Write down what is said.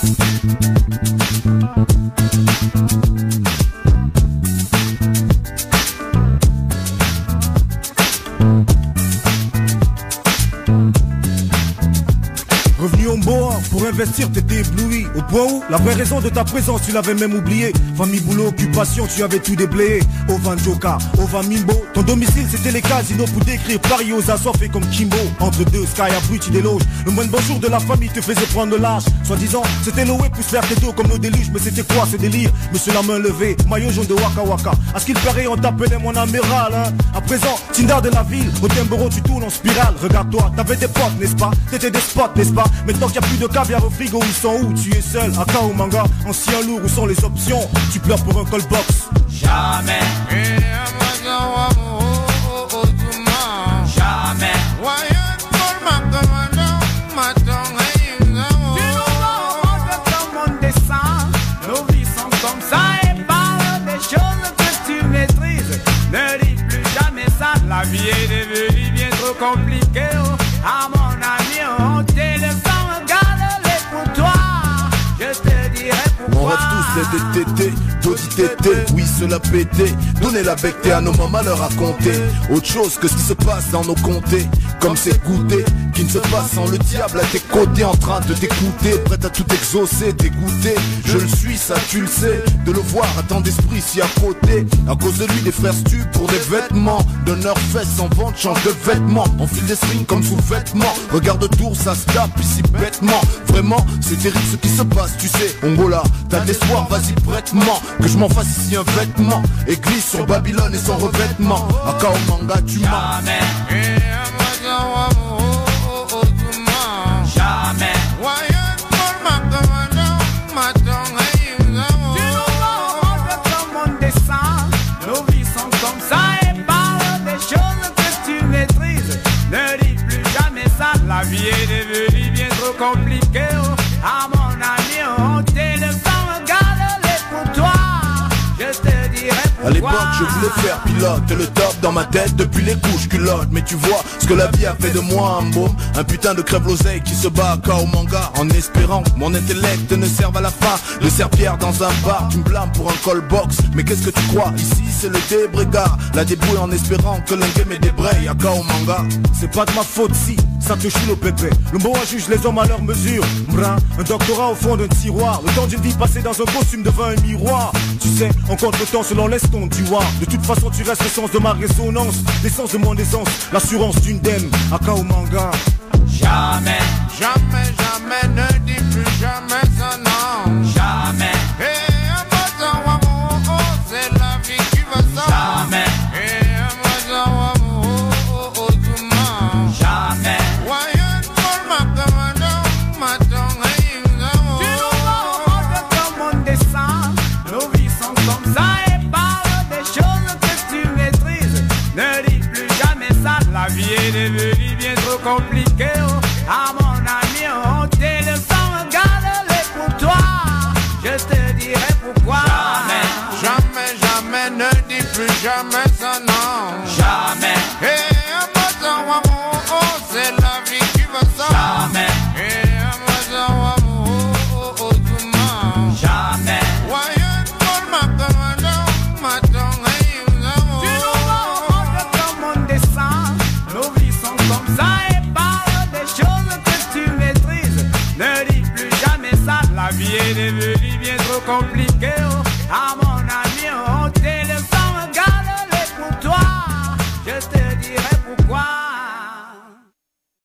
Thank T'étais ébloui Au point où, la vraie raison de ta présence tu l'avais même oublié. Famille, boulot, occupation, tu avais tout déblayé. Au Joka, au Mimbo. Ton domicile c'était les casinos pour décrire. Paris aux assoiffés comme Kimbo. Entre deux, Sky à tu déloges Le moindre bonjour de la famille te faisait prendre l'âge Soi-disant, c'était l'OE pour faire tes dos comme nos déluges. Mais c'était quoi ce délire? Monsieur la main levée, maillot jaune de Waka Waka. À ce qu'il paraît on t'appelait mon amiral hein. À présent, Tinder de la ville, au Timboro tu tournes en spirale. Regarde-toi, t'avais des potes n'est-ce pas? T'étais des spots n'est-ce pas? Maintenant qu'il n'y a plus de caviar au frigo, ils sont où? Tu es seul, à ou manga, ancien lourd, où sont les options? Tu pleures pour un callbox. Jamais. Vie est devenue bien trop compliquée. Rêve tous d'être tété, oui cela pété. Donner la bectée à nos mamans leur raconter. Autre chose que ce qui se passe dans nos comtés. Comme c'est goûté, qui ne se passe sans le diable à tes côtés en train de t'écouter, prêt à tout exaucer, dégoûter. Je le suis, ça tu le sais, de le voir à tant d'esprit si à côté. À cause de lui, des frères stu pour des vêtements. Leurs fesses en vente, change de vêtements. On file des strings comme sous-vêtements. Regarde autour, ça se tape ici bêtement. Vraiment, c'est terrible ce qui se passe, tu sais. Ongola, t'as de l'espoir, vas-y prête-moi. Que je m'en fasse ici un vêtement. Église sur Babylone et son revêtement. Akao manga, tu m'as. À l'époque, je voulais faire pilote, le top dans ma tête depuis les couches culottes. Mais tu vois ce que la vie a fait de moi, un beau, un putain de crève l'oseille qui se bat à au manga en espérant que mon intellect ne serve à la fin. Le serpillère dans un bar, tu me blâmes pour un call box. Mais qu'est-ce que tu crois? Ici, c'est le débrégard. La débrouille en espérant que l'un game est débraye à au manga. C'est pas de ma faute si ça te chie le pépé. Le mot juge les hommes à leur mesure. Brin, un doctorat au fond d'un tiroir. Le temps d'une vie passée dans un costume devant un miroir. Tu sais, on compte le temps selon l'eston du voir. De toute façon, tu restes le sens de ma résonance. L'essence de mon essence, l'assurance d'une dème. Aka au manga. Compliquée. Oh. À mon ami, on téléphone, regarde-les pour toi. Je te dirai pourquoi. Jamais, jamais, jamais, ne dis plus jamais ça, non. Jamais. Hey, oh, c'est la vie qui va ça. Jamais.